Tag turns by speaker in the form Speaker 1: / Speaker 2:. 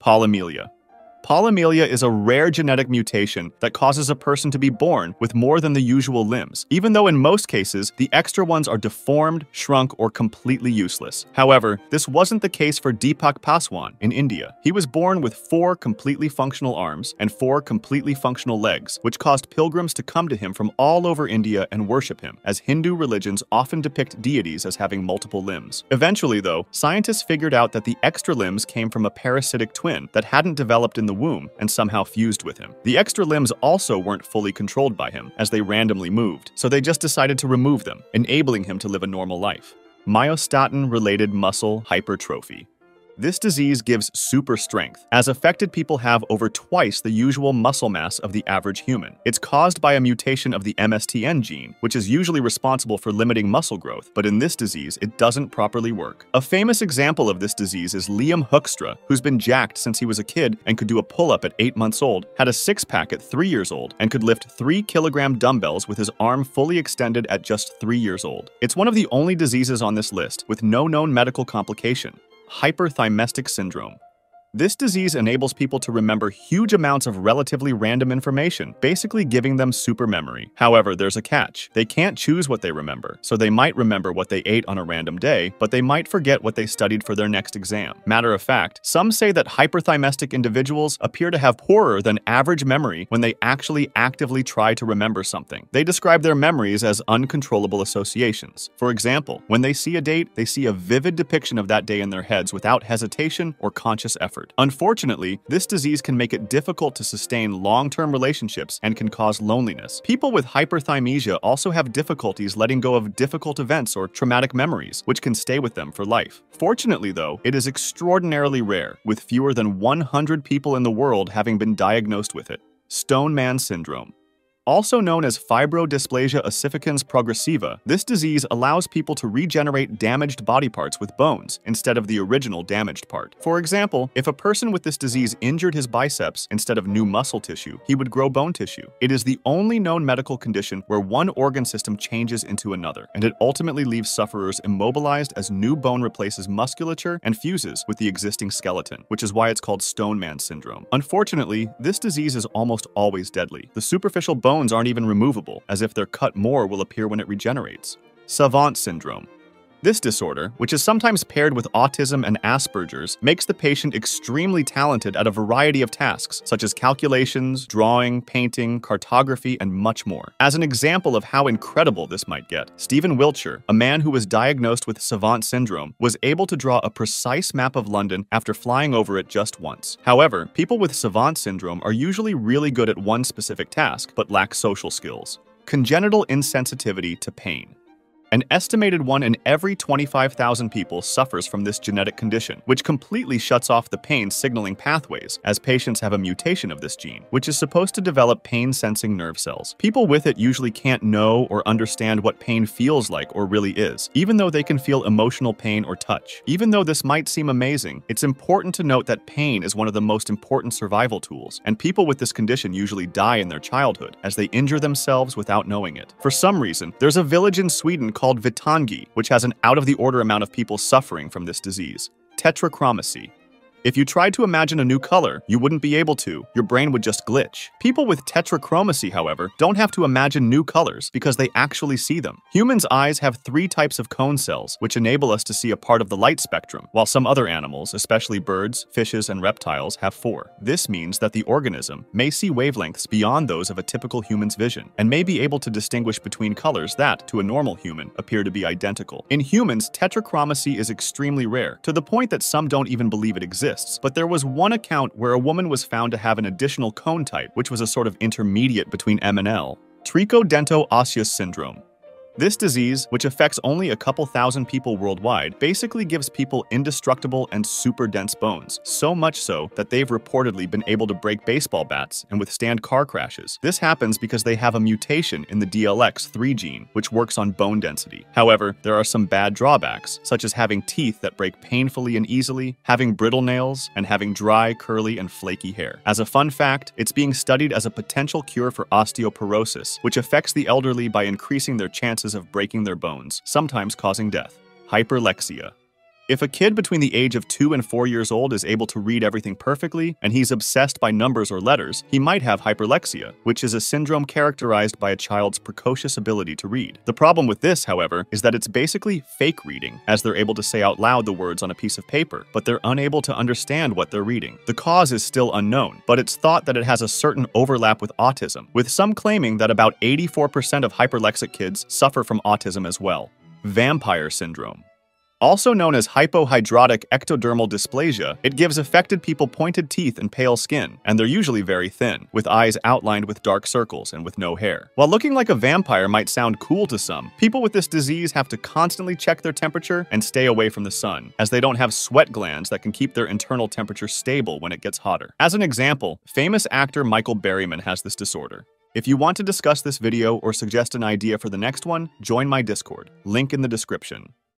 Speaker 1: Polymelia. Polymelia is a rare genetic mutation that causes a person to be born with more than the usual limbs, even though in most cases, the extra ones are deformed, shrunk, or completely useless. However, this wasn't the case for Deepak Paswan in India. He was born with four completely functional arms and four completely functional legs, which caused pilgrims to come to him from all over India and worship him, as Hindu religions often depict deities as having multiple limbs. Eventually, though, scientists figured out that the extra limbs came from a parasitic twin that hadn't developed in the womb and somehow fused with him. The extra limbs also weren't fully controlled by him, as they randomly moved, so they just decided to remove them, enabling him to live a normal life. Myostatin-related muscle hypertrophy. This disease gives super strength, as affected people have over twice the usual muscle mass of the average human. It's caused by a mutation of the MSTN gene, which is usually responsible for limiting muscle growth, but in this disease, it doesn't properly work. A famous example of this disease is Liam Hoekstra, who's been jacked since he was a kid and could do a pull-up at 8 months old, had a six-pack at 3 years old, and could lift 3 kilogram dumbbells with his arm fully extended at just 3 years old. It's one of the only diseases on this list with no known medical complication hyperthymestic syndrome. This disease enables people to remember huge amounts of relatively random information, basically giving them super memory. However, there's a catch. They can't choose what they remember, so they might remember what they ate on a random day, but they might forget what they studied for their next exam. Matter of fact, some say that hyperthymestic individuals appear to have poorer than average memory when they actually actively try to remember something. They describe their memories as uncontrollable associations. For example, when they see a date, they see a vivid depiction of that day in their heads without hesitation or conscious effort Unfortunately, this disease can make it difficult to sustain long-term relationships and can cause loneliness. People with hyperthymesia also have difficulties letting go of difficult events or traumatic memories, which can stay with them for life. Fortunately, though, it is extraordinarily rare, with fewer than 100 people in the world having been diagnosed with it. Stone Man Syndrome. Also known as fibrodysplasia ossificans progressiva, this disease allows people to regenerate damaged body parts with bones instead of the original damaged part. For example, if a person with this disease injured his biceps instead of new muscle tissue, he would grow bone tissue. It is the only known medical condition where one organ system changes into another, and it ultimately leaves sufferers immobilized as new bone replaces musculature and fuses with the existing skeleton, which is why it's called Stone Man syndrome. Unfortunately, this disease is almost always deadly. The superficial bone aren't even removable, as if they're cut more will appear when it regenerates. Savant syndrome. This disorder, which is sometimes paired with autism and Asperger's, makes the patient extremely talented at a variety of tasks, such as calculations, drawing, painting, cartography, and much more. As an example of how incredible this might get, Stephen Wiltshire, a man who was diagnosed with savant syndrome, was able to draw a precise map of London after flying over it just once. However, people with savant syndrome are usually really good at one specific task, but lack social skills. Congenital insensitivity to pain. An estimated one in every 25,000 people suffers from this genetic condition, which completely shuts off the pain signaling pathways, as patients have a mutation of this gene, which is supposed to develop pain-sensing nerve cells. People with it usually can't know or understand what pain feels like or really is, even though they can feel emotional pain or touch. Even though this might seem amazing, it's important to note that pain is one of the most important survival tools, and people with this condition usually die in their childhood, as they injure themselves without knowing it. For some reason, there's a village in Sweden called Vittangi, which has an out of the order amount of people suffering from this disease. Tetrachromacy. If you tried to imagine a new color, you wouldn't be able to. Your brain would just glitch. People with tetrachromacy, however, don't have to imagine new colors because they actually see them. Humans' eyes have three types of cone cells, which enable us to see a part of the light spectrum, while some other animals, especially birds, fishes, and reptiles, have four. This means that the organism may see wavelengths beyond those of a typical human's vision, and may be able to distinguish between colors that, to a normal human, appear to be identical. In humans, tetrachromacy is extremely rare, to the point that some don't even believe it exists exists, but there was one account where a woman was found to have an additional cone type, which was a sort of intermediate between M and L. Trichodento osseous syndrome. This disease, which affects only a couple thousand people worldwide, basically gives people indestructible and super dense bones, so much so that they've reportedly been able to break baseball bats and withstand car crashes. This happens because they have a mutation in the DLX3 gene, which works on bone density. However, there are some bad drawbacks, such as having teeth that break painfully and easily, having brittle nails, and having dry, curly, and flaky hair. As a fun fact, it's being studied as a potential cure for osteoporosis, which affects the elderly by increasing their chances chances of breaking their bones, sometimes causing death. Hyperlexia. If a kid between the age of 2 and 4 years old is able to read everything perfectly, and he's obsessed by numbers or letters, he might have hyperlexia, which is a syndrome characterized by a child's precocious ability to read. The problem with this, however, is that it's basically fake reading, as they're able to say out loud the words on a piece of paper, but they're unable to understand what they're reading. The cause is still unknown, but it's thought that it has a certain overlap with autism, with some claiming that about 84% of hyperlexic kids suffer from autism as well. Vampire syndrome. Also known as hypohidrotic ectodermal dysplasia, it gives affected people pointed teeth and pale skin, and they're usually very thin, with eyes outlined with dark circles and with no hair. While looking like a vampire might sound cool to some, people with this disease have to constantly check their temperature and stay away from the sun, as they don't have sweat glands that can keep their internal temperature stable when it gets hotter. As an example, famous actor Michael Berryman has this disorder. If you want to discuss this video or suggest an idea for the next one, join my Discord, link in the description.